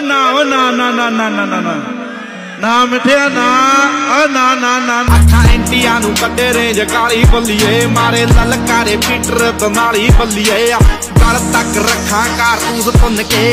ਓ ਨਾ ਓ ਨਾ ਨਾ ਨਾ ਨਾ ਨਾ। ਨਾ ਨਾ ਮਿੱਠਿਆ ਨਾ ਓ ਨਾ ਨਾ ਨਾ ਅੱਖਾਂ ਐਂਟੀਆਂ ਨੂੰ ਕੱਢੇ ਰੇਂਜ ਕਾਲੀ ਬੱਲੀਏ, ਮਾਰੇ ਲਲਕਾਰੇ ਪੀਟਰ ਬਨਾਲੀ ਬੱਲੀਏ। ਗਲ ਤੱਕ ਰੱਖਾਂ ਕਾਰਤੂਸ ਪੁੰਨ ਕੇ।